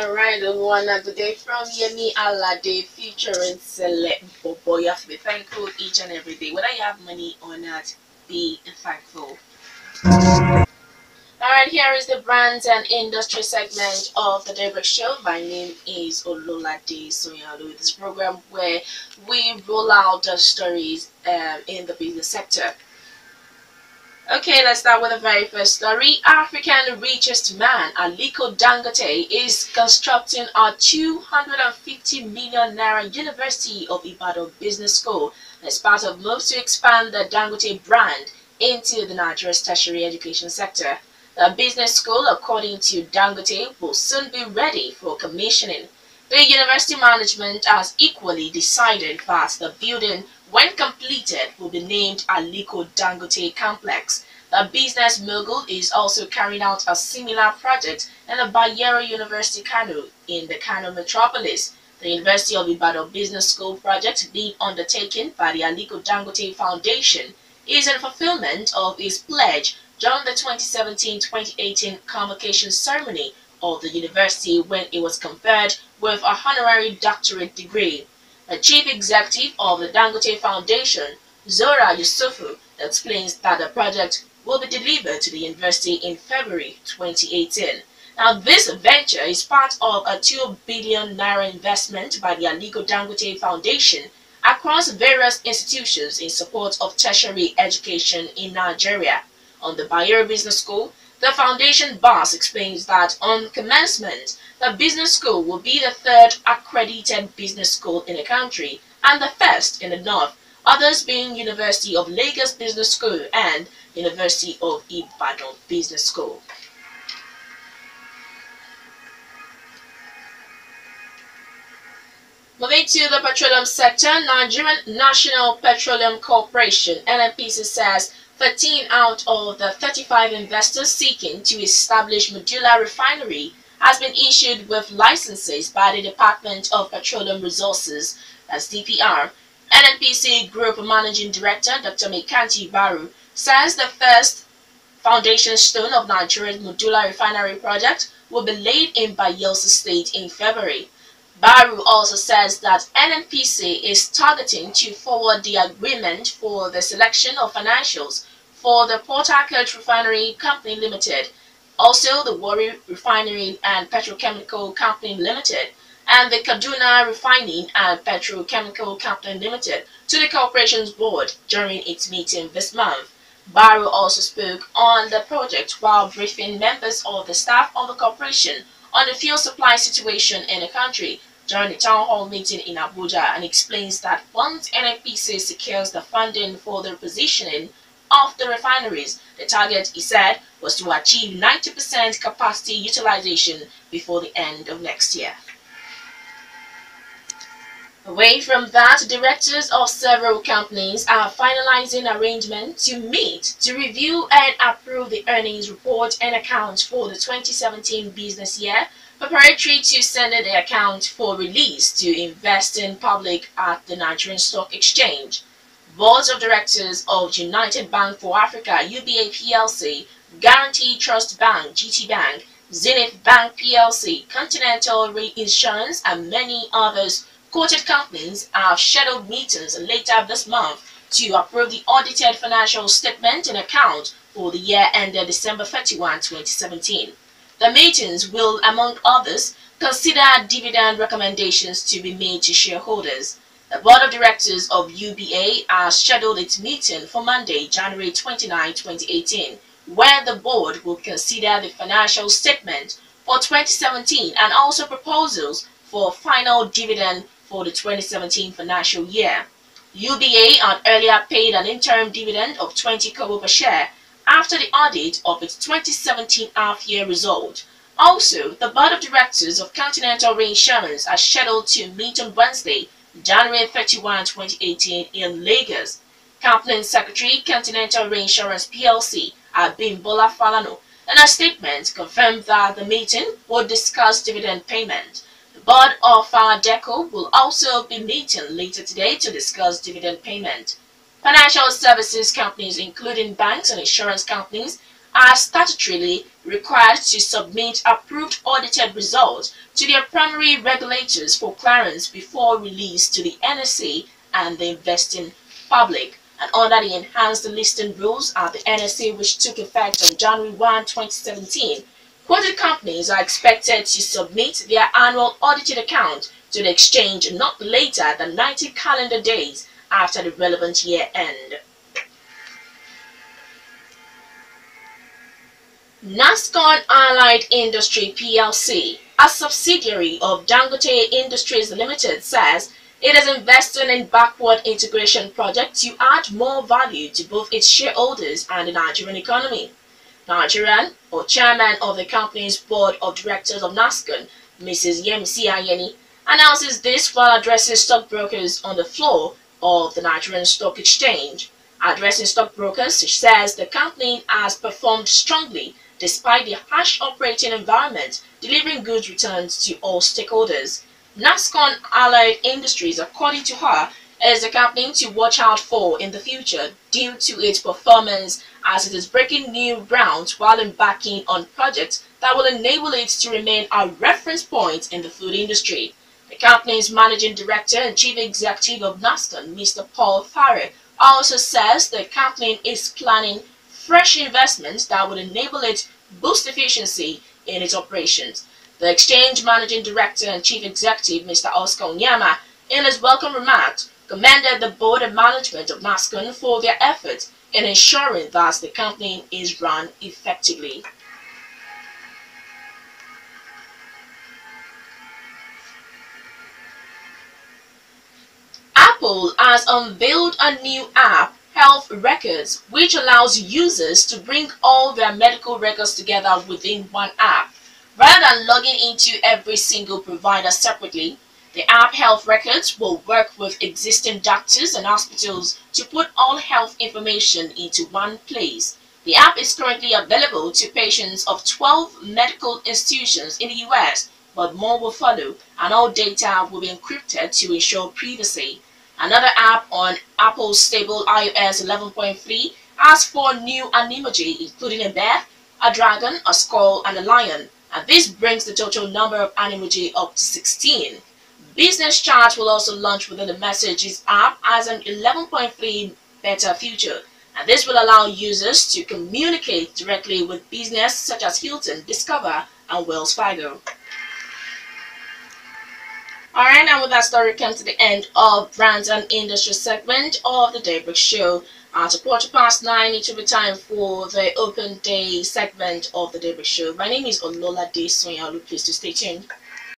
Alright, everyone, good day from Yemi Alade featuring Select Bobo. You have to be thankful each and every day. Whether you have money or not, be thankful. Alright, here is the brands and industry segment of the Daybreak Show. My name is Ololade Sanyaolu. This program where we roll out the stories um, in the business sector. Okay, let's start with the very first story. African richest man, Aliko Dangote, is constructing a 250 million naira University of Ibadan Business School as part of moves to expand the Dangote brand into the Nigeria's tertiary education sector. The business school, according to Dangote, will soon be ready for commissioning. The university management has equally decided that the building when completed, will be named Aliko Dangote Complex. The business mogul is also carrying out a similar project in the Bayero University Kano in the Kano metropolis. The University of Ibadan Business School project being undertaken by the Aliko Dangote Foundation is in fulfillment of its pledge during the 2017-2018 convocation ceremony of the university when it was conferred with a honorary doctorate degree. The chief executive of the Dangote Foundation, Zouera Youssoufou, explains that the project will be delivered to the university in February 2018. Now, this venture is part of a 2 billion naira investment by the Aliko Dangote Foundation across various institutions in support of tertiary education in Nigeria. On the Bayero Business School, the foundation boss explains that on commencement, the business school will be the third accredited business school in the country and the first in the north, others being University of Lagos Business School and University of Ibadan Business School. Moving to the petroleum sector, Nigerian National Petroleum Corporation, NNPC says 13 out of the 35 investors seeking to establish Modular Refinery has been issued with licenses by the Department of Petroleum Resources, as DPR. NNPC Group Managing Director Dr. Maikanti Baru says the first foundation stone of Nigeria's Modular Refinery project will be laid in Bayelsa State in February. Baru also says that NNPC is targeting to forward the agreement for the selection of financials for the Port Harcourt Refinery Company Limited, also the Warri Refinery and Petrochemical Company Limited, and the Kaduna Refining and Petrochemical Company Limited to the corporation's board during its meeting this month. Baru also spoke on the project while briefing members of the staff of the corporation on the fuel supply situation in the country during the town hall meeting in Abuja and explains that once NNPC secures the funding for the repositioning of the refineries. The target, he said, was to achieve 90% capacity utilization before the end of next year. Away from that, directors of several companies are finalizing arrangements to meet to review and approve the earnings report and accounts for the 2017 business year, preparatory to sending the account for release to invest in public at the Nigerian Stock Exchange. Boards of Directors of United Bank for Africa UBA PLC, Guaranty Trust Bank GT Bank, Zenith Bank PLC, Continental Reinsurance and many others quoted companies have scheduled meetings later this month to approve the audited financial statement and account for the year ended December 31, 2017. The meetings will, among others, consider dividend recommendations to be made to shareholders. The Board of Directors of UBA has scheduled its meeting for Monday, January 29, 2018, where the board will consider the financial statement for 2017 and also proposals for final dividend for the 2017 financial year. UBA had earlier paid an interim dividend of 20 kobo per share after the audit of its 2017 half-year result. Also, the Board of Directors of Continental Reinsurance are scheduled to meet on Wednesday, January 31, 2018 in Lagos. Company Secretary, Continental Reinsurance PLC, Abimbola Falano, in a statement confirmed that the meeting would discuss dividend payment. The board of Fardeco will also be meeting later today to discuss dividend payment. Financial services companies, including banks and insurance companies, are statutorily required to submit approved audited results to their primary regulators for clearance before release to the NSE and the investing public. And under the enhanced listing rules at the NSE which took effect on January 1, 2017, quoted companies are expected to submit their annual audited account to the exchange not later than 90 calendar days after the relevant year end. Nascon Allied Industry PLC, a subsidiary of Dangote Industries Limited, says it is investing in backward integration projects to add more value to both its shareholders and the Nigerian economy. Nigerian, or chairman of the company's board of directors of Nascon, Mrs. Yemisi Ayeni, announces this while addressing stockbrokers on the floor of the Nigerian Stock Exchange. Addressing stockbrokers, she says the company has performed strongly despite the harsh operating environment, delivering good returns to all stakeholders. Nascon Allied Industries, according to her, is a company to watch out for in the future due to its performance as it is breaking new ground while embarking on projects that will enable it to remain a reference point in the food industry. The company's managing director and chief executive of Nascon, Mr. Paul Farrer, also says the company is planning fresh investments that would enable it to boost efficiency in its operations. The exchange managing director and chief executive, Mr. Oscar Onyema, in his welcome remarks, commended the board and management of Nascon for their efforts in ensuring that the company is run effectively. Apple has unveiled a new app Health Records, which allows users to bring all their medical records together within one app. Rather than logging into every single provider separately, the app Health Records will work with existing doctors and hospitals to put all health information into one place. The app is currently available to patients of 12 medical institutions in the US, but more will follow and all data will be encrypted to ensure privacy. Another app on Apple's stable iOS 11.3 has four new Animoji, including a bear, a dragon, a skull, and a lion. And this brings the total number of Animoji up to 16. Business Chat will also launch within the Messages app as an 11.3 beta feature. And this will allow users to communicate directly with business such as Hilton, Discover, and Wells Fargo. Alright, and with that story, we come to the end of brands and industry segment of the Daybreak Show. At a quarter past nine, it will be time for the open day segment of the Daybreak Show. My name is Ololade Sanyaolu. Please to stay tuned.